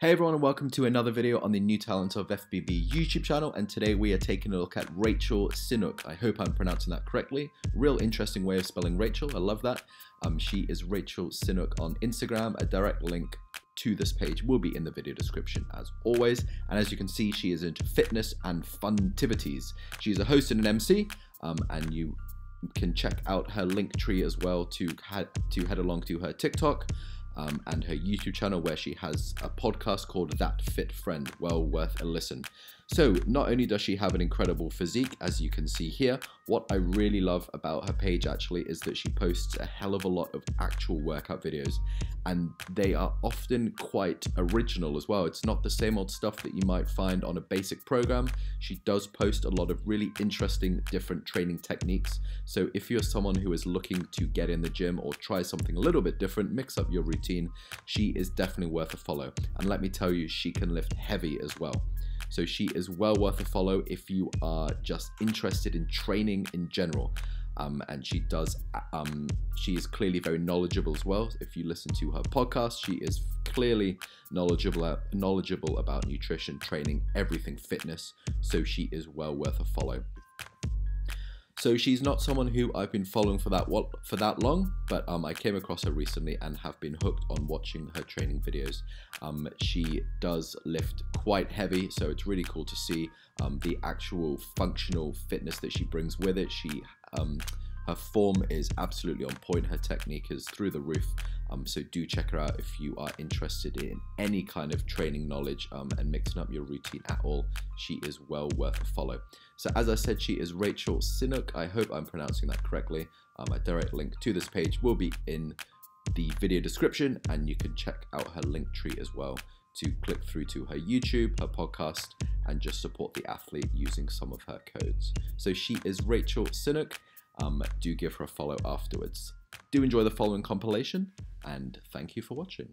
Hey everyone and welcome to another video on the New Talent of FBB YouTube channel and today we are taking a look at Raechel Sinuk. I hope I'm pronouncing that correctly. Real interesting way of spelling Rachel, I love that. Um, she is Raechel Sinuk on Instagram. A direct link to this page will be in the video description as always. And as you can see, she is into fitness and fun activities. She's a host and an MC um, and you can check out her link tree as well to, to head along to her TikTok um, and her YouTube channel where she has a podcast called That Fit Friend. Well worth a listen. So, not only does she have an incredible physique, as you can see here, what I really love about her page actually is that she posts a hell of a lot of actual workout videos, and they are often quite original as well. It's not the same old stuff that you might find on a basic program. She does post a lot of really interesting different training techniques. So, if you're someone who is looking to get in the gym or try something a little bit different, mix up your routine, she is definitely worth a follow. And let me tell you, she can lift heavy as well. So she is well worth a follow if you are just interested in training in general. Um, and she does um, she is clearly very knowledgeable as well. If you listen to her podcast she is clearly knowledgeable knowledgeable about nutrition training everything fitness. So she is well worth a follow so she's not someone who I've been following for that for that long, but um, I came across her recently and have been hooked on watching her training videos. Um, she does lift quite heavy, so it's really cool to see um, the actual functional fitness that she brings with it. She um, her form is absolutely on point. Her technique is through the roof. Um, so do check her out if you are interested in any kind of training knowledge um, and mixing up your routine at all. She is well worth a follow. So as I said, she is Raechel Sinuk. I hope I'm pronouncing that correctly. Um, a direct link to this page will be in the video description and you can check out her link tree as well to click through to her YouTube, her podcast, and just support the athlete using some of her codes. So she is Raechel Sinuk um, do give her a follow afterwards. Do enjoy the following compilation, and thank you for watching.